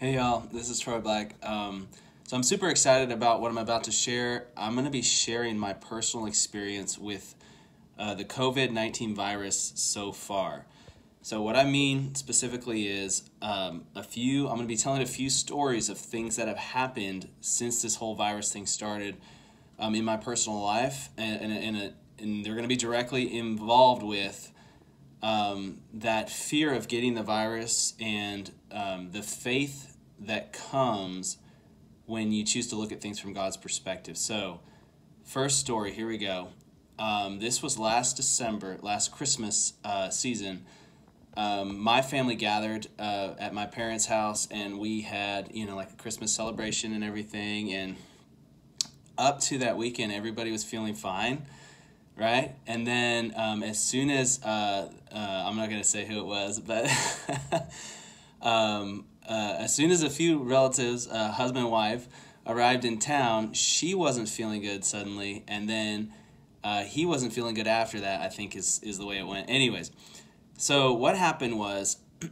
Hey y'all, this is Troy Black. Um, so I'm super excited about what I'm about to share. I'm going to be sharing my personal experience with uh, the COVID 19 virus so far. So, what I mean specifically is um, a few, I'm going to be telling a few stories of things that have happened since this whole virus thing started um, in my personal life, and, and, and, a, and they're going to be directly involved with um, that fear of getting the virus and um, the faith that comes when you choose to look at things from God's perspective. So, first story, here we go. Um, this was last December, last Christmas uh, season. Um, my family gathered uh, at my parents' house, and we had, you know, like a Christmas celebration and everything. And up to that weekend, everybody was feeling fine right? And then um, as soon as uh, uh, I'm not gonna say who it was, but um, uh, as soon as a few relatives, uh, husband and wife, arrived in town, she wasn't feeling good suddenly, and then uh, he wasn't feeling good after that. I think is is the way it went. Anyways, so what happened was.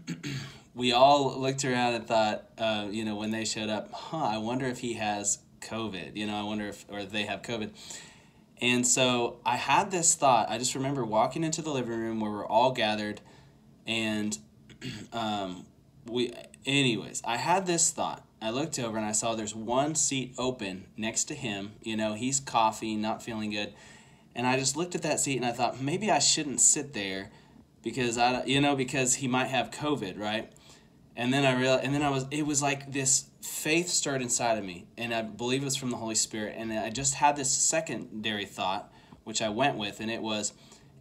we all looked around and thought, uh, you know, when they showed up, huh, I wonder if he has COVID. You know, I wonder if, or they have COVID. And so I had this thought. I just remember walking into the living room where we're all gathered, and um, we, anyways, I had this thought. I looked over and I saw there's one seat open next to him. You know, he's coughing, not feeling good. And I just looked at that seat and I thought maybe I shouldn't sit there because I, you know, because he might have COVID, right? And then I realized, and then I was, it was like this faith stirred inside of me, and I believe it was from the Holy Spirit. And I just had this secondary thought, which I went with, and it was,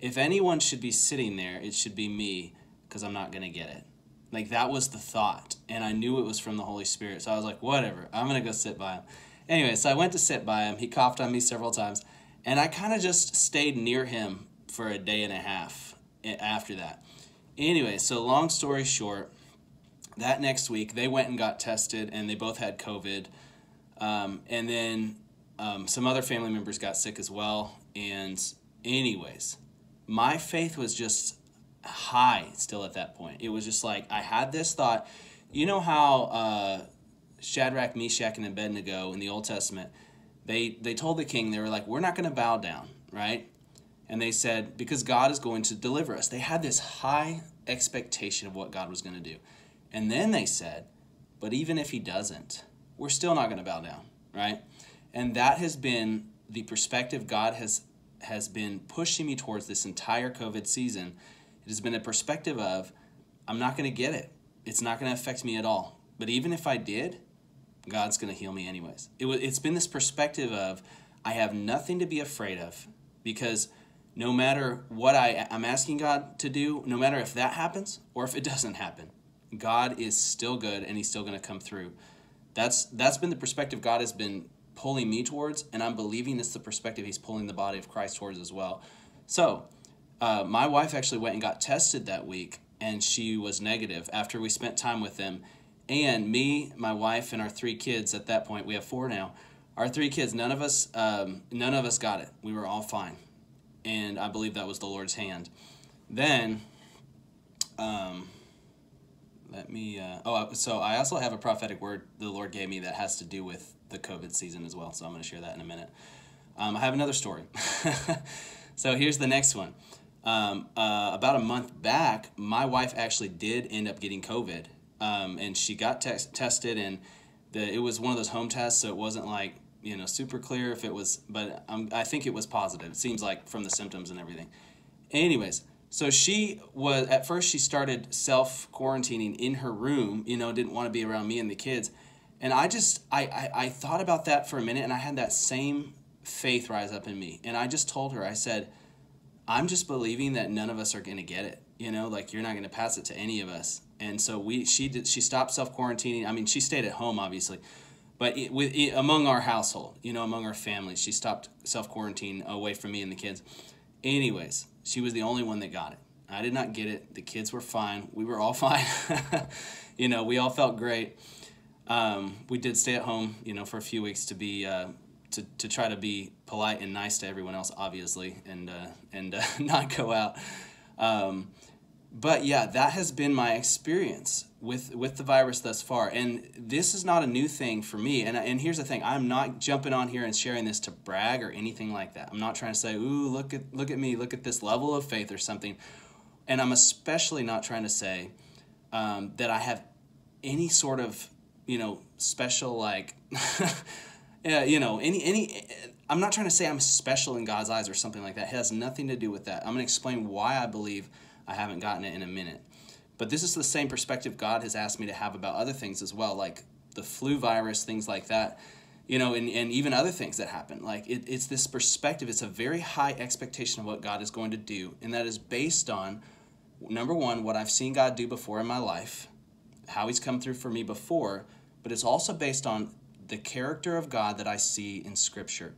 if anyone should be sitting there, it should be me, because I'm not gonna get it. Like that was the thought, and I knew it was from the Holy Spirit. So I was like, whatever, I'm gonna go sit by him. Anyway, so I went to sit by him. He coughed on me several times, and I kind of just stayed near him for a day and a half after that. Anyway, so long story short, that next week they went and got tested and they both had covid um, and then um, some other family members got sick as well and anyways my faith was just high still at that point it was just like i had this thought you know how uh, shadrach meshach and abednego in the old testament they they told the king they were like we're not going to bow down right and they said because god is going to deliver us they had this high expectation of what god was going to do and then they said, but even if he doesn't, we're still not going to bow down, right? And that has been the perspective God has has been pushing me towards this entire COVID season. It has been a perspective of I'm not going to get it. It's not going to affect me at all. But even if I did, God's going to heal me anyways. It it's been this perspective of I have nothing to be afraid of because no matter what I, I'm asking God to do, no matter if that happens or if it doesn't happen, God is still good and he's still going to come through. That's that's been the perspective God has been pulling me towards, and I'm believing it's the perspective he's pulling the body of Christ towards as well. So, uh, my wife actually went and got tested that week, and she was negative after we spent time with them. And me, my wife, and our three kids at that point, we have four now. Our three kids, none of us, um, none of us got it. We were all fine, and I believe that was the Lord's hand. Then, um, let me. Uh, oh, so I also have a prophetic word the Lord gave me that has to do with the COVID season as well. So I'm going to share that in a minute. Um, I have another story. so here's the next one. Um, uh, about a month back, my wife actually did end up getting COVID, um, and she got te- tested, and the it was one of those home tests, so it wasn't like you know super clear if it was, but um, I think it was positive. It seems like from the symptoms and everything. Anyways, so she was at first she started self quarantining in her room, you know, didn't want to be around me and the kids. And I just I, I, I thought about that for a minute and I had that same faith rise up in me. And I just told her, I said, I'm just believing that none of us are gonna get it. You know, like you're not gonna pass it to any of us. And so we she did she stopped self quarantining. I mean, she stayed at home obviously, but it, with it, among our household, you know, among our family, she stopped self quarantine away from me and the kids. Anyways, she was the only one that got it. I did not get it. The kids were fine. We were all fine. you know, we all felt great. Um, we did stay at home, you know, for a few weeks to be uh, to, to try to be polite and nice to everyone else, obviously, and uh, and uh, not go out. Um, but yeah, that has been my experience with with the virus thus far, and this is not a new thing for me. And and here's the thing: I'm not jumping on here and sharing this to brag or anything like that. I'm not trying to say, "Ooh, look at look at me, look at this level of faith" or something. And I'm especially not trying to say um, that I have any sort of you know special like. yeah, you know, any any I'm not trying to say I'm special in God's eyes or something like that. It has nothing to do with that. I'm going to explain why I believe I haven't gotten it in a minute. But this is the same perspective God has asked me to have about other things as well, like the flu virus, things like that, you know, and, and even other things that happen. Like it, it's this perspective, it's a very high expectation of what God is going to do. And that is based on, number one, what I've seen God do before in my life, how He's come through for me before, but it's also based on the character of God that I see in Scripture.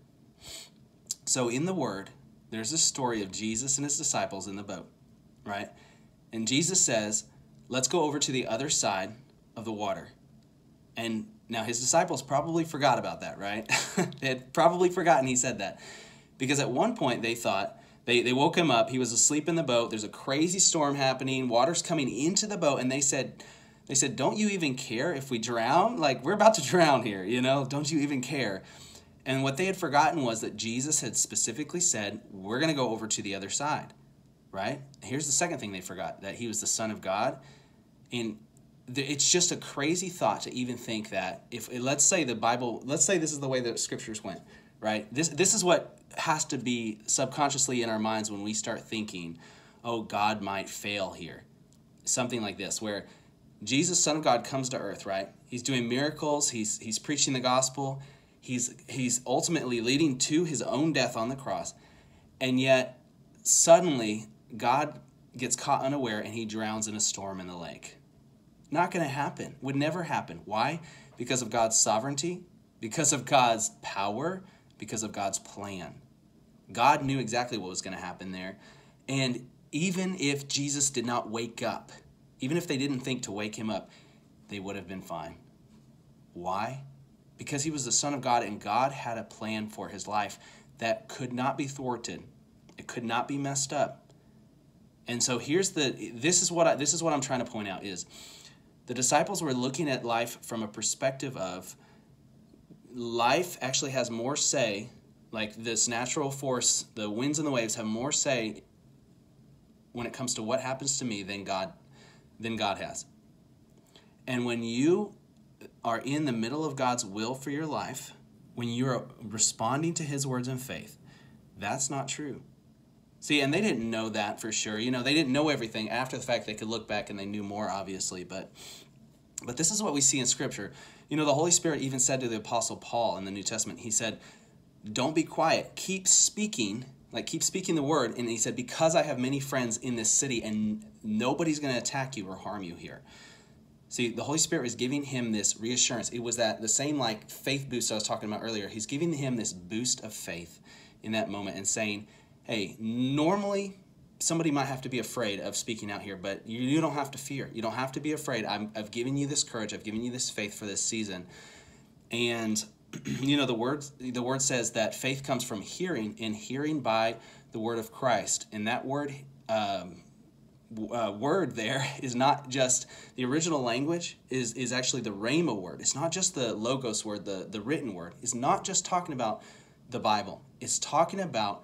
So in the Word, there's a story of Jesus and his disciples in the boat right? And Jesus says, let's go over to the other side of the water. And now his disciples probably forgot about that, right? they had probably forgotten he said that. Because at one point they thought, they, they woke him up, he was asleep in the boat, there's a crazy storm happening, water's coming into the boat, and they said, they said, Don't you even care if we drown? Like, we're about to drown here, you know? Don't you even care? And what they had forgotten was that Jesus had specifically said, We're going to go over to the other side right? Here's the second thing they forgot that he was the Son of God. And it's just a crazy thought to even think that if let's say the Bible, let's say this is the way the scriptures went, right? This this is what has to be subconsciously in our minds when we start thinking, oh, God might fail here. Something like this, where Jesus, Son of God, comes to earth, right? He's doing miracles, he's he's preaching the gospel, he's he's ultimately leading to his own death on the cross. And yet suddenly God gets caught unaware and he drowns in a storm in the lake. Not going to happen. Would never happen. Why? Because of God's sovereignty, because of God's power, because of God's plan. God knew exactly what was going to happen there. And even if Jesus did not wake up, even if they didn't think to wake him up, they would have been fine. Why? Because he was the Son of God and God had a plan for his life that could not be thwarted, it could not be messed up. And so here's the this is what I, this is what I'm trying to point out is the disciples were looking at life from a perspective of life actually has more say like this natural force the winds and the waves have more say when it comes to what happens to me than God than God has. And when you are in the middle of God's will for your life, when you're responding to his words in faith, that's not true. See, and they didn't know that for sure. You know, they didn't know everything. After the fact, they could look back and they knew more, obviously. But, but this is what we see in Scripture. You know, the Holy Spirit even said to the Apostle Paul in the New Testament, he said, Don't be quiet. Keep speaking, like keep speaking the word. And he said, Because I have many friends in this city and nobody's going to attack you or harm you here. See, the Holy Spirit was giving him this reassurance. It was that the same like faith boost I was talking about earlier. He's giving him this boost of faith in that moment and saying, hey, normally somebody might have to be afraid of speaking out here, but you, you don't have to fear. You don't have to be afraid. I'm, I've given you this courage. I've given you this faith for this season. And you know the word the word says that faith comes from hearing and hearing by the word of Christ. And that word um, uh, word there is not just the original language is is actually the rhema word. It's not just the logos word, the the written word. It's not just talking about the Bible. It's talking about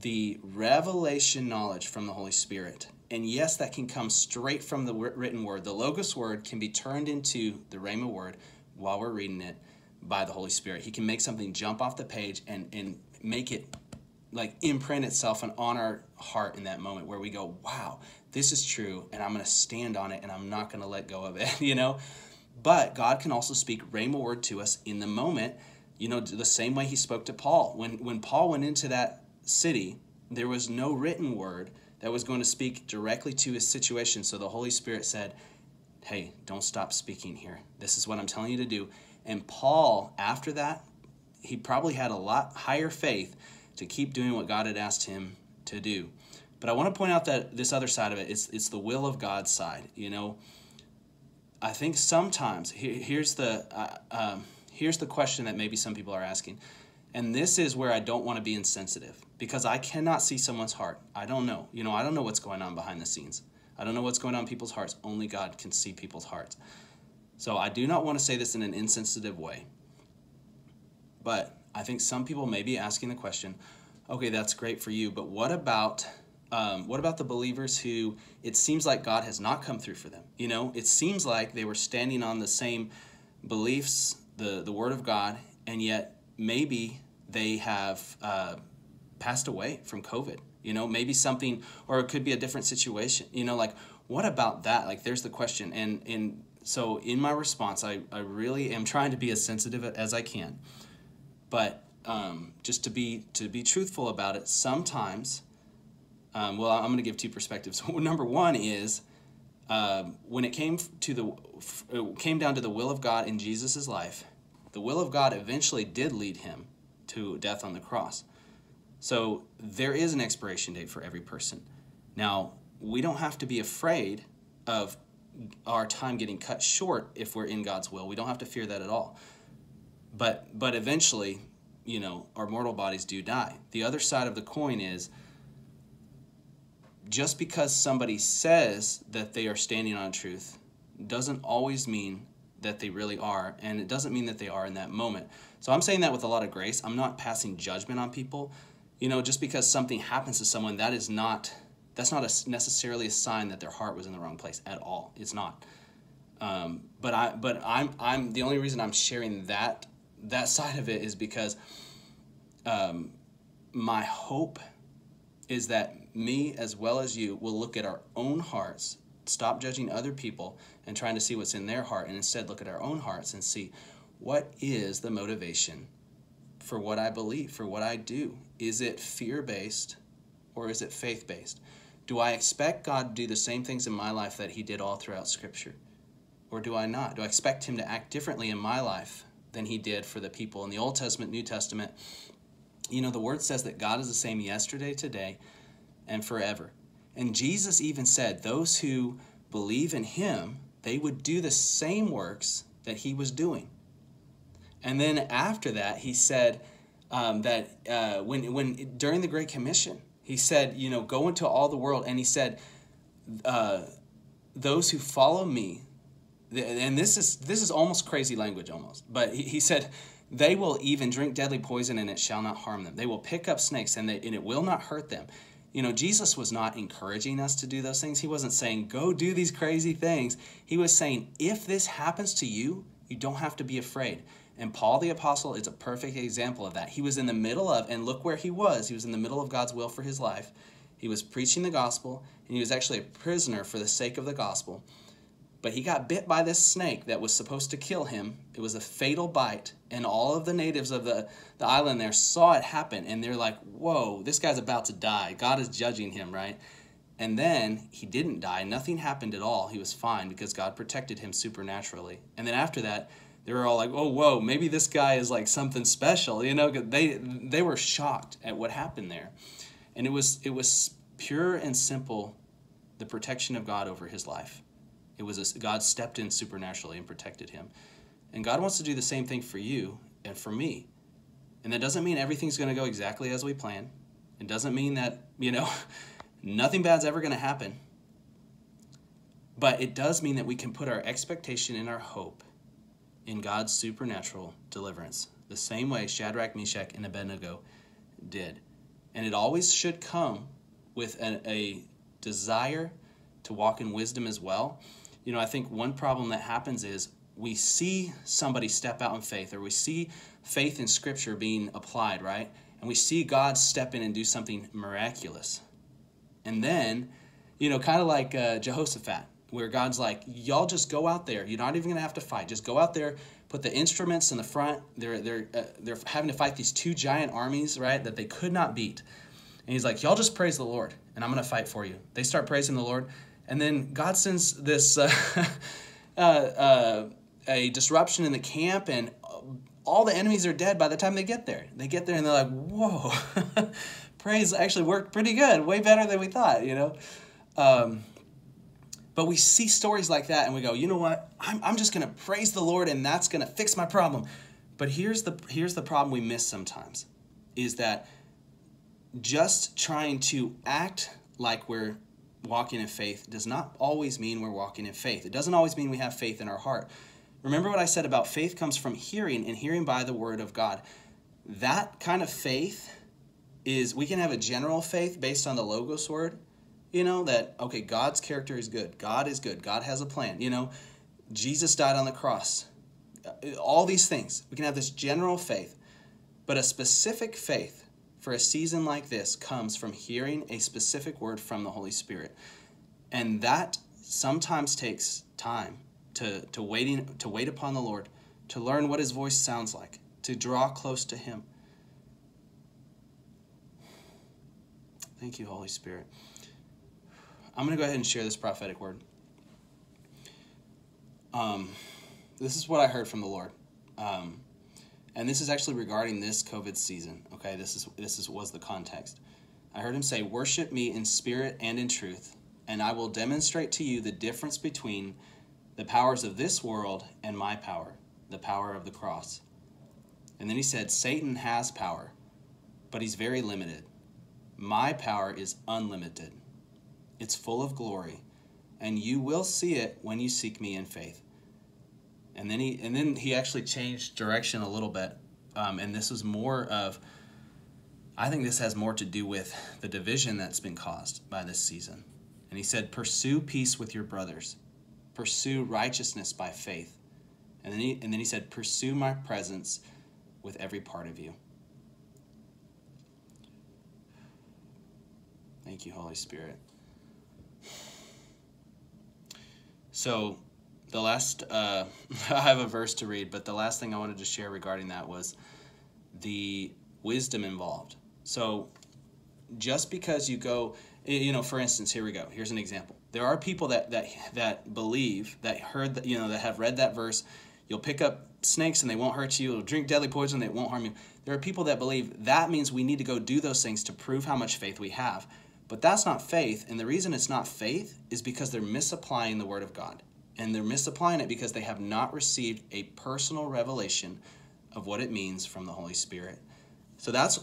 the revelation knowledge from the Holy Spirit. And yes, that can come straight from the written word. The Logos word can be turned into the Rhema word while we're reading it by the Holy Spirit. He can make something jump off the page and, and make it like imprint itself on our heart in that moment where we go, wow, this is true, and I'm going to stand on it and I'm not going to let go of it, you know? But God can also speak Rhema word to us in the moment, you know, the same way He spoke to Paul. When, when Paul went into that city, there was no written word that was going to speak directly to his situation. So the Holy Spirit said, Hey, don't stop speaking here. This is what I'm telling you to do. And Paul, after that, he probably had a lot higher faith to keep doing what God had asked him to do. But I want to point out that this other side of it, it's, it's the will of God's side. You know, I think sometimes, here, here's, the, uh, um, here's the question that maybe some people are asking. And this is where I don't want to be insensitive because I cannot see someone's heart. I don't know. You know, I don't know what's going on behind the scenes. I don't know what's going on in people's hearts. Only God can see people's hearts. So I do not want to say this in an insensitive way. But I think some people may be asking the question, okay, that's great for you, but what about um, what about the believers who it seems like God has not come through for them? You know, it seems like they were standing on the same beliefs, the, the Word of God, and yet maybe they have uh, passed away from COVID. You know, maybe something, or it could be a different situation. You know, like what about that? Like, there's the question. And and so in my response, I, I really am trying to be as sensitive as I can, but um, just to be to be truthful about it. Sometimes, um, well, I'm going to give two perspectives. Number one is um, when it came to the it came down to the will of God in Jesus' life. The will of God eventually did lead him to death on the cross. So there is an expiration date for every person. Now, we don't have to be afraid of our time getting cut short if we're in God's will. We don't have to fear that at all. But but eventually, you know, our mortal bodies do die. The other side of the coin is just because somebody says that they are standing on truth doesn't always mean that they really are, and it doesn't mean that they are in that moment. So I'm saying that with a lot of grace. I'm not passing judgment on people you know, just because something happens to someone, that is not that's not a, necessarily a sign that their heart was in the wrong place at all. It's not. Um, but I but I'm I'm the only reason I'm sharing that that side of it is because um, my hope is that me as well as you will look at our own hearts, stop judging other people and trying to see what's in their heart, and instead look at our own hearts and see what is the motivation for what I believe, for what I do? Is it fear based or is it faith based? Do I expect God to do the same things in my life that He did all throughout Scripture? Or do I not? Do I expect Him to act differently in my life than He did for the people in the Old Testament, New Testament? You know, the Word says that God is the same yesterday, today, and forever. And Jesus even said, those who believe in Him, they would do the same works that He was doing. And then after that, he said um, that uh, when, when during the Great Commission, he said, you know, go into all the world. And he said, uh, those who follow me, and this is this is almost crazy language almost, but he, he said, they will even drink deadly poison and it shall not harm them. They will pick up snakes and, they, and it will not hurt them. You know, Jesus was not encouraging us to do those things. He wasn't saying, go do these crazy things. He was saying, if this happens to you, you don't have to be afraid. And Paul the Apostle is a perfect example of that. He was in the middle of, and look where he was. He was in the middle of God's will for his life. He was preaching the gospel, and he was actually a prisoner for the sake of the gospel. But he got bit by this snake that was supposed to kill him. It was a fatal bite, and all of the natives of the, the island there saw it happen, and they're like, whoa, this guy's about to die. God is judging him, right? And then he didn't die. Nothing happened at all. He was fine because God protected him supernaturally. And then after that, they were all like, "Oh, whoa, maybe this guy is like something special," you know. They they were shocked at what happened there, and it was it was pure and simple, the protection of God over his life. It was a, God stepped in supernaturally and protected him, and God wants to do the same thing for you and for me, and that doesn't mean everything's going to go exactly as we plan. It doesn't mean that you know nothing bad's ever going to happen. But it does mean that we can put our expectation and our hope in God's supernatural deliverance, the same way Shadrach, Meshach, and Abednego did. And it always should come with an, a desire to walk in wisdom as well. You know, I think one problem that happens is we see somebody step out in faith, or we see faith in Scripture being applied, right? And we see God step in and do something miraculous. And then, you know, kind of like uh, Jehoshaphat, where God's like, y'all just go out there. You're not even going to have to fight. Just go out there, put the instruments in the front. They're, they're, uh, they're having to fight these two giant armies, right, that they could not beat. And he's like, y'all just praise the Lord, and I'm going to fight for you. They start praising the Lord. And then God sends this uh, uh, uh, a disruption in the camp, and all the enemies are dead by the time they get there. They get there and they're like, whoa, praise actually worked pretty good, way better than we thought, you know? Um, but we see stories like that and we go, you know what? I'm, I'm just going to praise the Lord and that's going to fix my problem. But here's the, here's the problem we miss sometimes is that just trying to act like we're walking in faith does not always mean we're walking in faith. It doesn't always mean we have faith in our heart. Remember what I said about faith comes from hearing and hearing by the word of God. That kind of faith is we can have a general faith based on the logos word, you know, that okay, God's character is good. God is good. God has a plan, you know. Jesus died on the cross. Uh, all these things. We can have this general faith, but a specific faith for a season like this comes from hearing a specific word from the Holy Spirit. And that sometimes takes time to, to waiting to wait upon the Lord, to learn what his voice sounds like, to draw close to him. Thank you, Holy Spirit. I'm going to go ahead and share this prophetic word. Um, this is what I heard from the Lord. Um, and this is actually regarding this COVID season. Okay, this is this is was the context. I heard him say, "Worship me in spirit and in truth, and I will demonstrate to you the difference between the powers of this world and my power, the power of the cross." And then he said, "Satan has power, but he's very limited. My power is unlimited. It's full of glory, and you will see it when you seek me in faith." and then he and then he actually changed direction a little bit um, and this was more of i think this has more to do with the division that's been caused by this season. And he said pursue peace with your brothers. Pursue righteousness by faith. And then he and then he said pursue my presence with every part of you. Thank you holy spirit. So the last uh, I have a verse to read, but the last thing I wanted to share regarding that was the wisdom involved. So just because you go, you know, for instance, here we go. Here's an example. There are people that that that believe that heard that you know that have read that verse. You'll pick up snakes and they won't hurt you. You'll drink deadly poison they won't harm you. There are people that believe that means we need to go do those things to prove how much faith we have. But that's not faith, and the reason it's not faith is because they're misapplying the word of God and they're misapplying it because they have not received a personal revelation of what it means from the Holy Spirit. So that's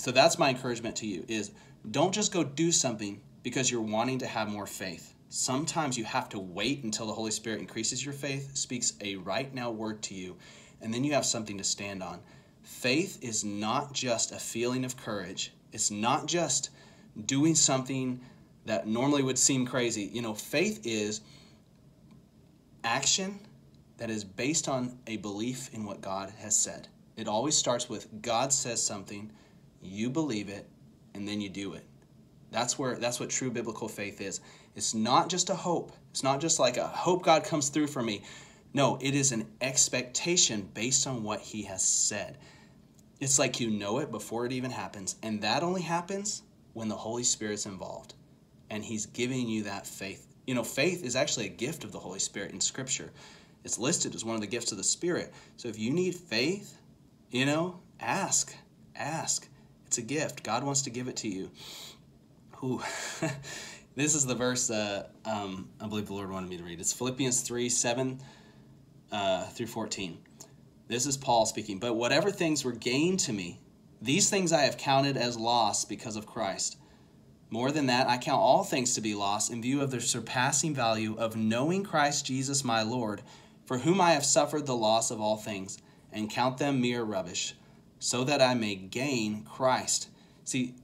so that's my encouragement to you is don't just go do something because you're wanting to have more faith. Sometimes you have to wait until the Holy Spirit increases your faith, speaks a right now word to you, and then you have something to stand on. Faith is not just a feeling of courage. It's not just doing something that normally would seem crazy. You know, faith is action that is based on a belief in what God has said. It always starts with God says something, you believe it, and then you do it. That's where that's what true biblical faith is. It's not just a hope. It's not just like a hope God comes through for me. No, it is an expectation based on what he has said. It's like you know it before it even happens, and that only happens when the Holy Spirit's involved and he's giving you that faith you know, faith is actually a gift of the Holy Spirit in Scripture. It's listed as one of the gifts of the Spirit. So if you need faith, you know, ask. Ask. It's a gift. God wants to give it to you. Ooh. this is the verse that um, I believe the Lord wanted me to read. It's Philippians 3 7 uh, through 14. This is Paul speaking. But whatever things were gained to me, these things I have counted as loss because of Christ. More than that, I count all things to be lost in view of the surpassing value of knowing Christ Jesus my Lord, for whom I have suffered the loss of all things, and count them mere rubbish, so that I may gain Christ. See,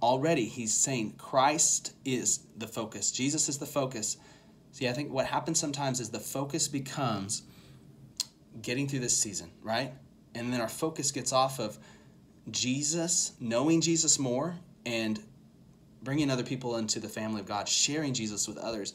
already he's saying Christ is the focus, Jesus is the focus. See, I think what happens sometimes is the focus becomes getting through this season, right? And then our focus gets off of Jesus, knowing Jesus more, and bringing other people into the family of God, sharing Jesus with others.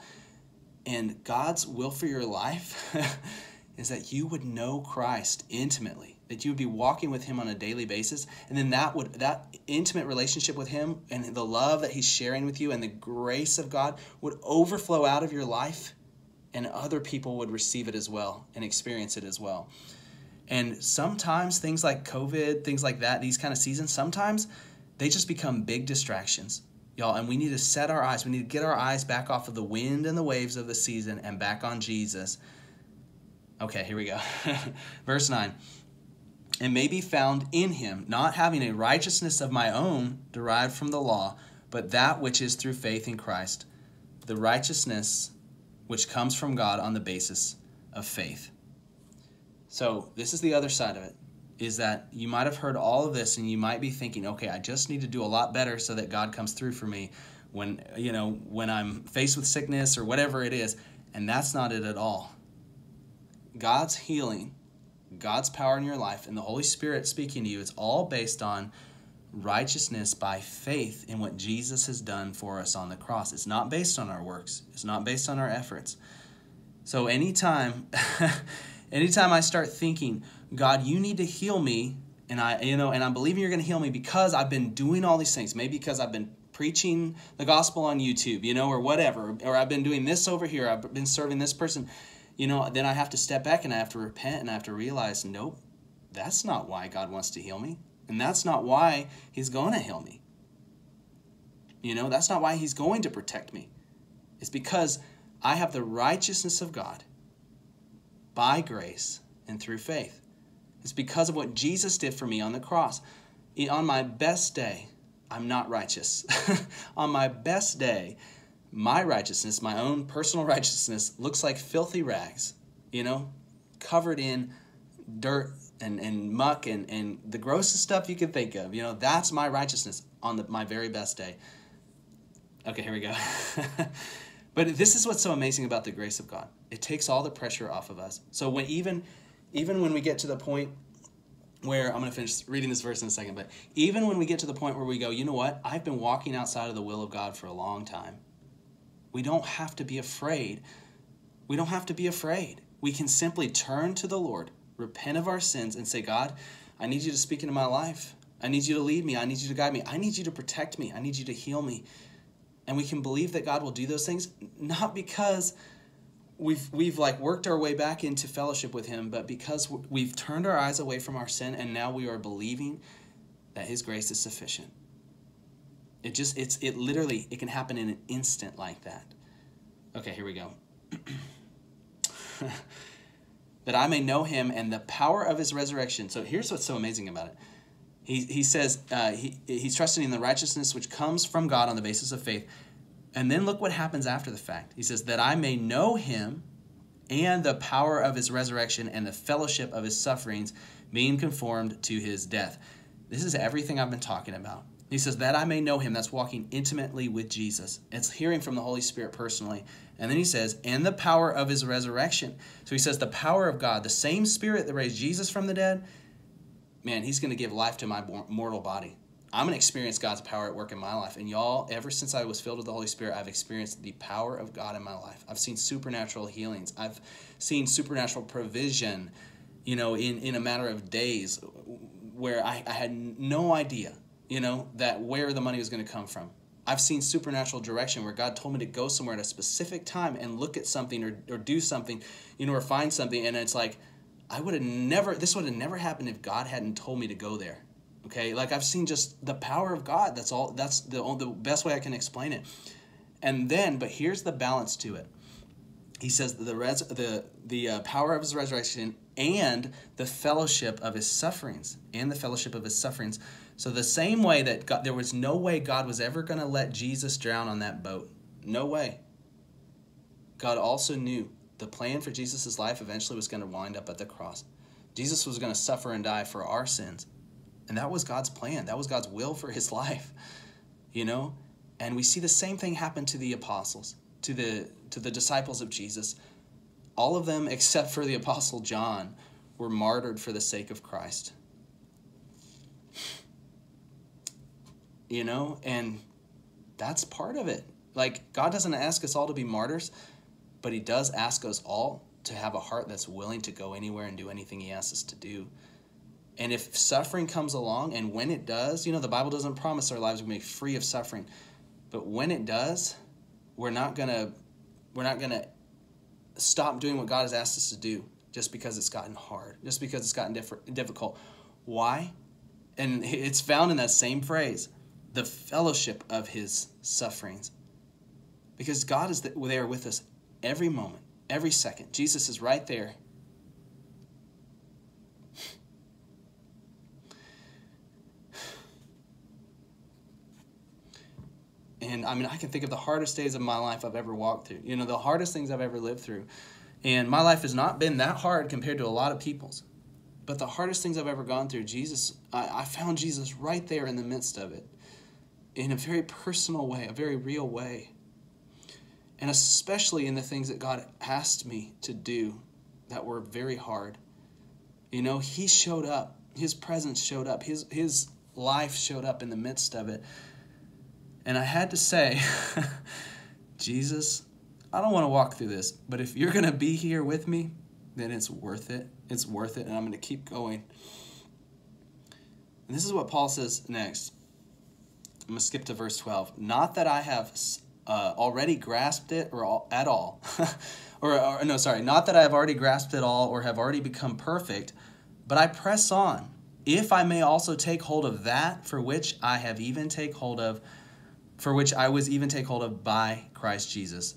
And God's will for your life is that you would know Christ intimately, that you would be walking with him on a daily basis, and then that would that intimate relationship with him and the love that he's sharing with you and the grace of God would overflow out of your life and other people would receive it as well and experience it as well. And sometimes things like COVID, things like that, these kind of seasons, sometimes they just become big distractions y'all, and we need to set our eyes, we need to get our eyes back off of the wind and the waves of the season and back on Jesus. Okay, here we go. Verse 9. And may be found in him, not having a righteousness of my own derived from the law, but that which is through faith in Christ, the righteousness which comes from God on the basis of faith. So, this is the other side of it is that you might have heard all of this and you might be thinking, okay, I just need to do a lot better so that God comes through for me when, you know, when I'm faced with sickness or whatever it is. And that's not it at all. God's healing, God's power in your life, and the Holy Spirit speaking to you, it's all based on righteousness by faith in what Jesus has done for us on the cross. It's not based on our works, it's not based on our efforts. So anytime anytime I start thinking, God, you need to heal me, and I you know, and I'm believing you're going to heal me because I've been doing all these things, maybe because I've been preaching the gospel on YouTube, you know, or whatever, or I've been doing this over here, I've been serving this person, you know, then I have to step back and I have to repent and I have to realize, nope, that's not why God wants to heal me. And that's not why he's going to heal me. You know, that's not why he's going to protect me. It's because I have the righteousness of God by grace and through faith. It's because of what Jesus did for me on the cross. On my best day, I'm not righteous. on my best day, my righteousness, my own personal righteousness, looks like filthy rags, you know, covered in dirt and, and muck and, and the grossest stuff you can think of. You know, that's my righteousness on the, my very best day. Okay, here we go. but this is what's so amazing about the grace of God. It takes all the pressure off of us. So when even even when we get to the point where I'm going to finish reading this verse in a second, but even when we get to the point where we go, you know what? I've been walking outside of the will of God for a long time. We don't have to be afraid. We don't have to be afraid. We can simply turn to the Lord repent of our sins, and say, God, I need you to speak into my life. I need you to lead me. I need you to guide me. I need you to protect me. I need you to heal me. And we can believe that God will do those things not because we've we've like worked our way back into fellowship with him, but because we've turned our eyes away from our sin and now we are believing that his grace is sufficient. It just it's it literally it can happen in an instant like that. Okay, here we go. that I may know him and the power of his resurrection. So here's what's so amazing about it. He, he says uh, he, he's trusting in the righteousness which comes from God on the basis of faith. And then look what happens after the fact. He says, That I may know him and the power of his resurrection and the fellowship of his sufferings, being conformed to his death. This is everything I've been talking about. He says, That I may know him. That's walking intimately with Jesus. It's hearing from the Holy Spirit personally. And then he says, And the power of his resurrection. So he says, The power of God, the same spirit that raised Jesus from the dead, man, he's going to give life to my mortal body. I'm going to experience God's power at work in my life. And y'all, ever since I was filled with the Holy Spirit, I've experienced the power of God in my life. I've seen supernatural healings, I've seen supernatural provision, you know, in, in a matter of days where I, I had no idea you know, that where the money was going to come from. I've seen supernatural direction where God told me to go somewhere at a specific time and look at something or, or do something, you know, or find something. And it's like, I would have never, this would have never happened if God hadn't told me to go there. Okay. Like I've seen just the power of God. That's all, that's the, the best way I can explain it. And then, but here's the balance to it. He says the, res, the, the uh, power of his resurrection and the fellowship of his sufferings and the fellowship of his sufferings so the same way that God, there was no way God was ever going to let Jesus drown on that boat. No way. God also knew the plan for Jesus' life eventually was going to wind up at the cross. Jesus was going to suffer and die for our sins. And that was God's plan. That was God's will for his life. You know? And we see the same thing happen to the apostles, to the to the disciples of Jesus. All of them except for the apostle John were martyred for the sake of Christ. You know, and that's part of it. Like, God doesn't ask us all to be martyrs, but He does ask us all to have a heart that's willing to go anywhere and do anything He asks us to do. And if suffering comes along, and when it does, you know, the Bible doesn't promise our lives will be free of suffering, but when it does, we're not gonna we're not gonna stop doing what God has asked us to do just because it's gotten hard, just because it's gotten diff- difficult. Why? And it's found in that same phrase the fellowship of his sufferings. Because God is there with us every moment, every second. Jesus is right there. And I mean, I can think of the hardest days of my life I've ever walked through, you know, the hardest things I've ever lived through. And my life has not been that hard compared to a lot of people's. But the hardest things I've ever gone through, Jesus, I, I found Jesus right there in the midst of it in a very personal way, a very real way. And especially in the things that God asked me to do that were very hard. You know, He showed up, His presence showed up, His, his life showed up in the midst of it. And I had to say, Jesus, I don't want to walk through this, but if you're going to be here with me, then it's worth it. It's worth it, and I'm going to keep going. And this is what Paul says next. I'm going to skip to verse 12. Not that I have uh, already grasped it or all, at all. or, or, no, sorry, not that I have already grasped it all or have already become perfect, but I press on, if I may also take hold of that for which I have even take hold of, for which I was even take hold of by Christ Jesus.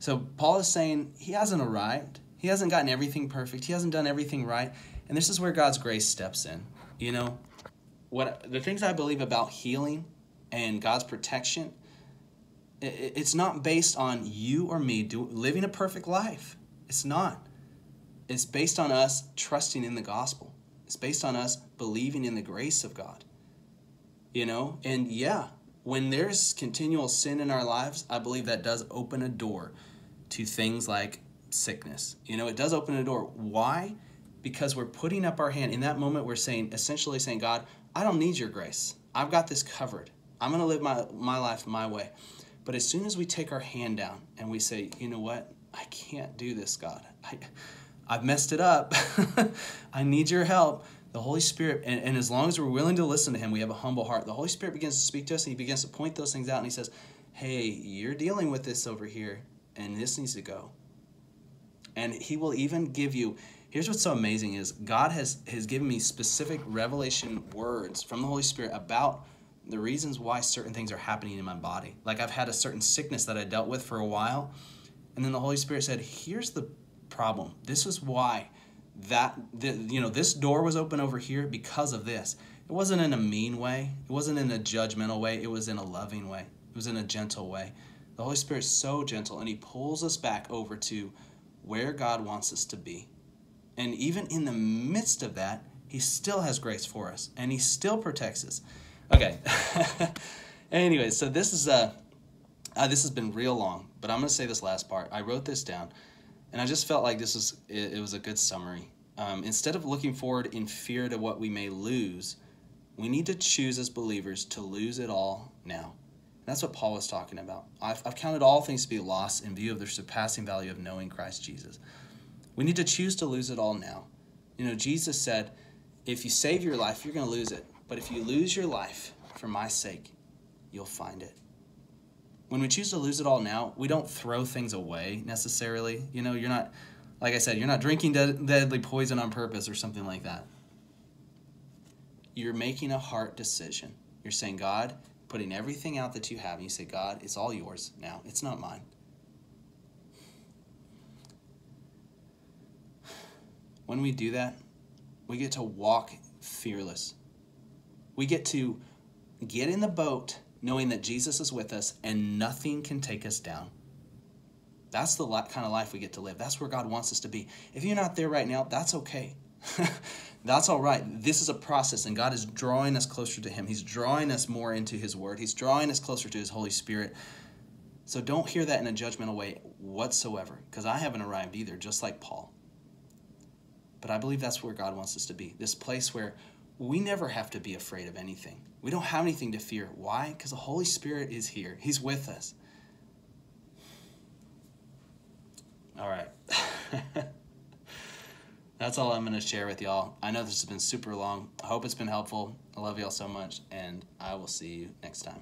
So Paul is saying he hasn't arrived. He hasn't gotten everything perfect. He hasn't done everything right. And this is where God's grace steps in. You know, what the things I believe about healing and God's protection, it's not based on you or me do, living a perfect life. It's not. It's based on us trusting in the gospel. It's based on us believing in the grace of God. You know, and yeah, when there's continual sin in our lives, I believe that does open a door to things like sickness. You know, it does open a door. Why? Because we're putting up our hand. In that moment, we're saying, essentially saying, God, I don't need your grace. I've got this covered. I'm going to live my, my life my way. But as soon as we take our hand down and we say, you know what? I can't do this, God. I, I've messed it up. I need your help. The Holy Spirit, and, and as long as we're willing to listen to Him, we have a humble heart. The Holy Spirit begins to speak to us and He begins to point those things out and He says, Hey, you're dealing with this over here, and this needs to go. And He will even give you. Here's what's so amazing is God has, has given me specific revelation words from the Holy Spirit about the reasons why certain things are happening in my body. Like I've had a certain sickness that I dealt with for a while, and then the Holy Spirit said, "Here's the problem. This is why that the, you know this door was open over here because of this. It wasn't in a mean way. It wasn't in a judgmental way. It was in a loving way. It was in a gentle way. The Holy Spirit's so gentle, and He pulls us back over to where God wants us to be. And even in the midst of that, He still has grace for us, and He still protects us. Okay. anyway, so this is a. Uh, uh, this has been real long, but I'm going to say this last part. I wrote this down, and I just felt like this was it, it was a good summary. Um, instead of looking forward in fear to what we may lose, we need to choose as believers to lose it all now. And that's what Paul was talking about. I've, I've counted all things to be loss in view of the surpassing value of knowing Christ Jesus. We need to choose to lose it all now. You know, Jesus said, if you save your life, you're going to lose it. But if you lose your life for my sake, you'll find it. When we choose to lose it all now, we don't throw things away necessarily. You know, you're not, like I said, you're not drinking deadly poison on purpose or something like that. You're making a heart decision. You're saying, God, putting everything out that you have, and you say, God, it's all yours now. It's not mine. When we do that, we get to walk fearless we get to get in the boat knowing that Jesus is with us and nothing can take us down. That's the kind of life we get to live. That's where God wants us to be. If you're not there right now, that's okay. that's all right. This is a process, and God is drawing us closer to Him. He's drawing us more into His Word, He's drawing us closer to His Holy Spirit. So don't hear that in a judgmental way whatsoever, because I haven't arrived either, just like Paul. But I believe that's where God wants us to be this place where we never have to be afraid of anything. We don't have anything to fear. Why? Because the Holy Spirit is here, He's with us. All right. That's all I'm going to share with y'all. I know this has been super long. I hope it's been helpful. I love y'all so much, and I will see you next time.